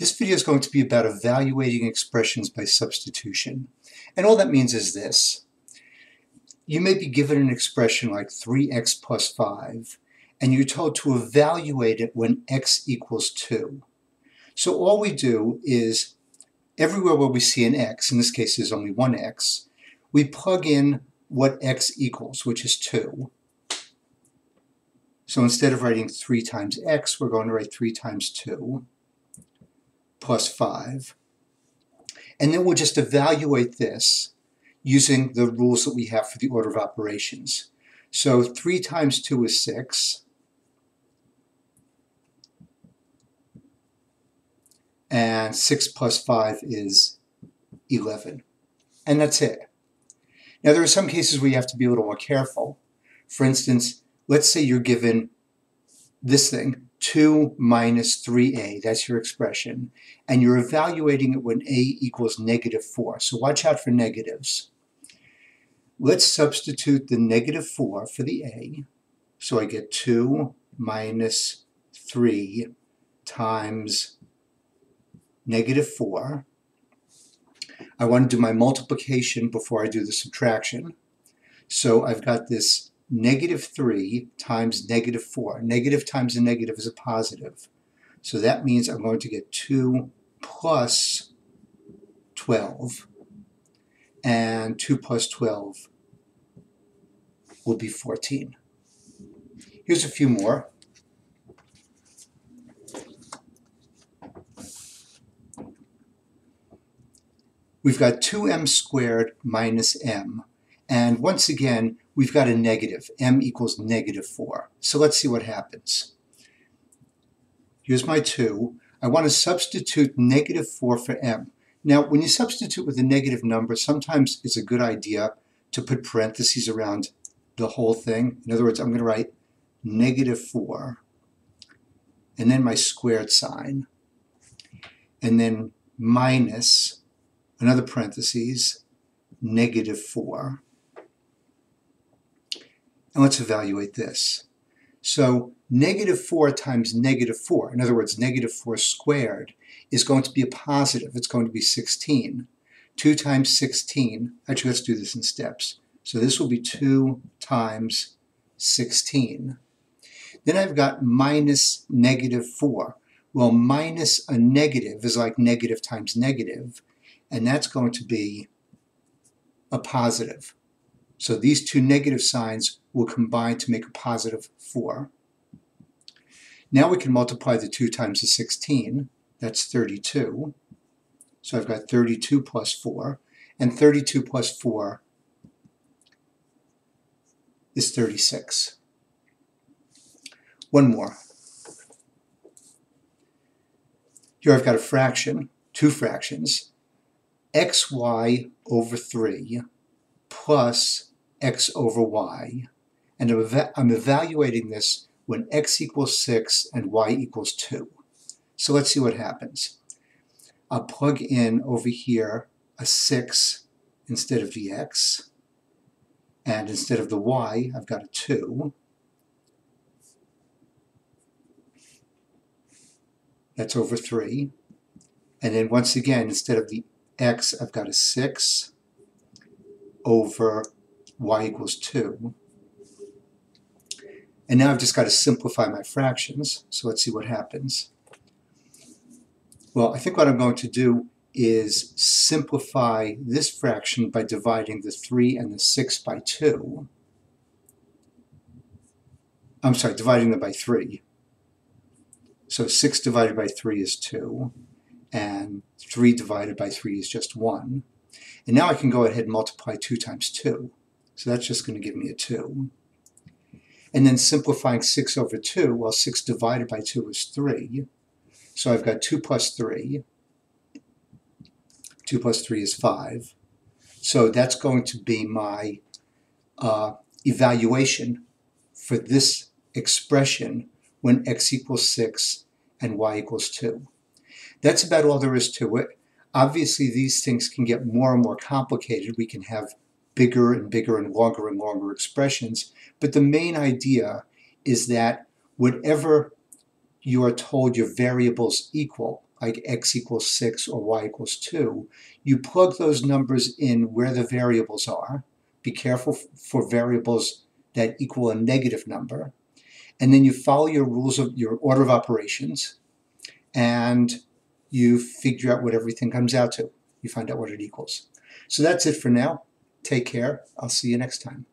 This video is going to be about evaluating expressions by substitution. And all that means is this. You may be given an expression like 3x plus 5, and you're told to evaluate it when x equals 2. So all we do is, everywhere where we see an x, in this case there's only one x, we plug in what x equals, which is 2. So instead of writing 3 times x, we're going to write 3 times 2 plus 5. And then we'll just evaluate this using the rules that we have for the order of operations. So 3 times 2 is 6. And 6 plus 5 is 11. And that's it. Now there are some cases where you have to be a little more careful. For instance, let's say you're given this thing, 2 minus 3a, that's your expression, and you're evaluating it when a equals negative 4. So watch out for negatives. Let's substitute the negative 4 for the a. So I get 2 minus 3 times negative 4. I want to do my multiplication before I do the subtraction. So I've got this negative 3 times negative 4. Negative times a negative is a positive. So that means I'm going to get 2 plus 12. And 2 plus 12 will be 14. Here's a few more. We've got 2m squared minus m. And once again, we've got a negative. m equals negative 4. So let's see what happens. Here's my 2. I want to substitute negative 4 for m. Now, when you substitute with a negative number, sometimes it's a good idea to put parentheses around the whole thing. In other words, I'm going to write negative 4, and then my squared sign, and then minus another parentheses, negative 4. And let's evaluate this. So negative 4 times negative 4, in other words, negative 4 squared, is going to be a positive. It's going to be 16. 2 times 16, actually let's do this in steps. So this will be 2 times 16. Then I've got minus negative 4. Well, minus a negative is like negative times negative, and that's going to be a positive. So these two negative signs will combine to make a positive 4. Now we can multiply the 2 times the 16. That's 32. So I've got 32 plus 4. And 32 plus 4 is 36. One more. Here I've got a fraction, two fractions, xy over 3 plus x over y. And I'm, evaluating this when x equals 6 and y equals 2. So let's see what happens. I'll plug in over here a 6 instead of the x. And instead of the y, I've got a 2. That's over 3. And then once again, instead of the x, I've got a 6 over y equals 2. And now I've just got to simplify my fractions. So let's see what happens. Well, I think what I'm going to do is simplify this fraction by dividing the 3 and the 6 by 2. I'm sorry, dividing them by 3. So 6 divided by 3 is 2, and 3 divided by 3 is just 1. And now I can go ahead and multiply 2 times 2. So that's just going to give me a 2. And then simplifying 6 over 2, well, 6 divided by 2 is 3. So I've got 2 plus 3. 2 plus 3 is 5. So that's going to be my uh, evaluation for this expression when x equals 6 and y equals 2. That's about all there is to it. Obviously, these things can get more and more complicated. We can have bigger and bigger and longer and longer expressions. But the main idea is that whatever you are told your variables equal, like x equals 6 or y equals 2, you plug those numbers in where the variables are. Be careful for variables that equal a negative number. And then you follow your rules of your order of operations and you figure out what everything comes out to. You find out what it equals. So that's it for now. Take care. I'll see you next time.